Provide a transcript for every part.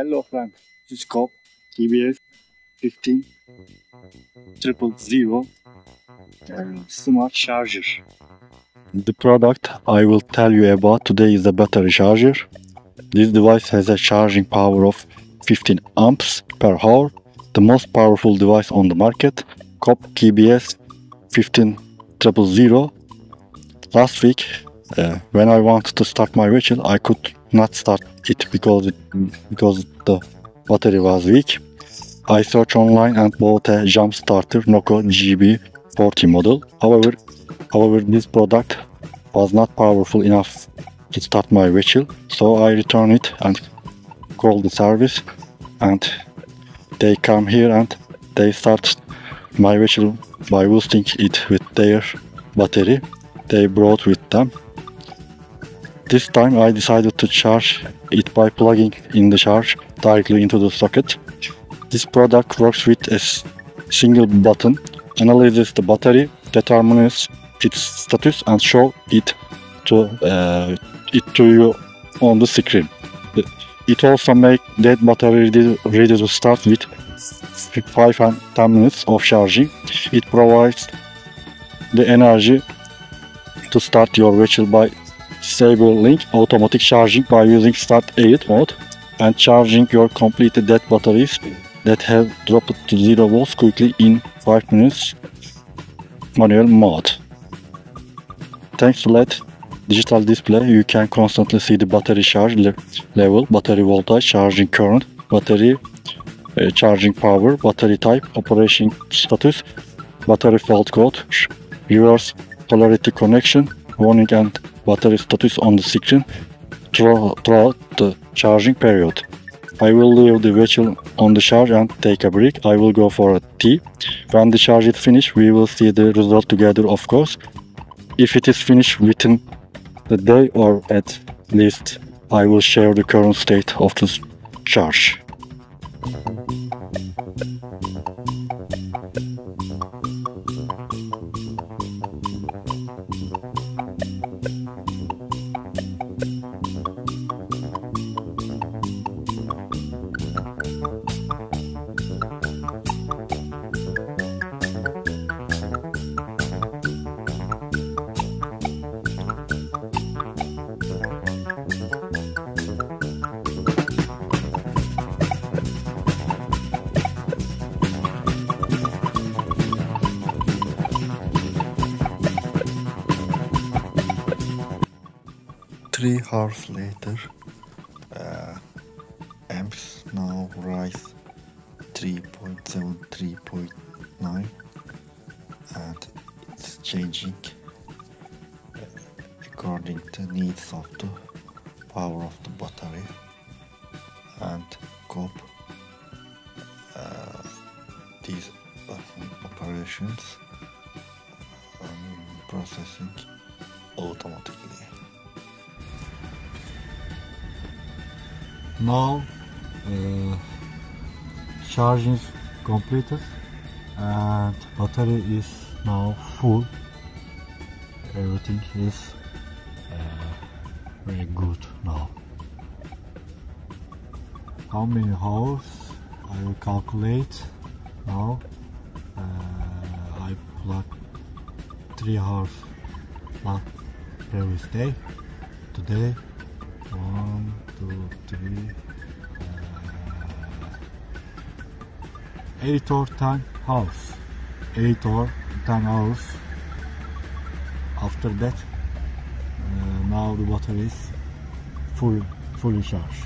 Hello friend, this is Kobb KBS 15 triple zero smart charger. The product I will tell you about today is the battery charger. This device has a charging power of 15 amps per hour, the most powerful device on the market. Kobb KBS 15 triple zero. Last week, uh, when I wanted to start my vehicle, I could not start it because because the battery was weak. I searched online and bought a jump starter Noco GB40 model. However, however this product was not powerful enough to start my vehicle, so I returned it and called the service and they come here and they start my vehicle by boosting it with their battery they brought with them this time I decided to charge it by plugging in the charge directly into the socket. This product works with a single button, analyzes the battery, determines its status and show it to uh, it to you on the screen. It also makes that battery ready, to start with 5 and 10 minutes of charging. It provides the energy to start your vehicle by disable link automatic charging by using start aid mode and charging your completed dead batteries that have dropped to 0 volts quickly in 5 minutes manual mode. Thanks to LED digital display you can constantly see the battery charge le level, battery voltage, charging current, battery uh, charging power, battery type, operation status, battery fault code, reverse polarity connection, warning and battery status on the screen throughout the charging period. I will leave the vehicle on the charge and take a break. I will go for a tea. When the charge is finished, we will see the result together of course. If it is finished within the day or at least I will share the current state of the charge. Three hours later uh, amps now rise 3.7 3.9 and it's changing uh, according to needs of the power of the battery and Kobb uh, these operations um, processing automatically now uh, charging is completed and battery is now full. Everything is uh, very good now. How many hours? I will calculate now. Uh, I plug 3 hours last previous day. Today one two three uh, 8 or 10 hours 8 or 10 hours after that uh, now the battery is full fully charged.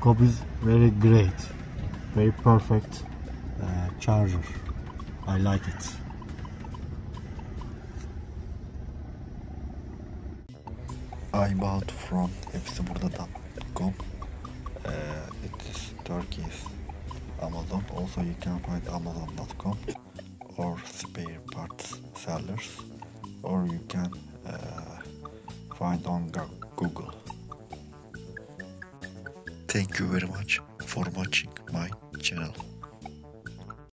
Kobb is very great. Very perfect uh, charger. I like it I bought from hepsiburada.com uh, it is Turkey's Amazon. Also you can find amazon.com or spare parts sellers. Or you can uh, find on Google. Thank you very much for watching my channel